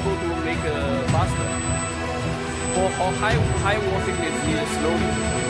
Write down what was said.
able to make uh, faster. For high, high wall thickness slowly.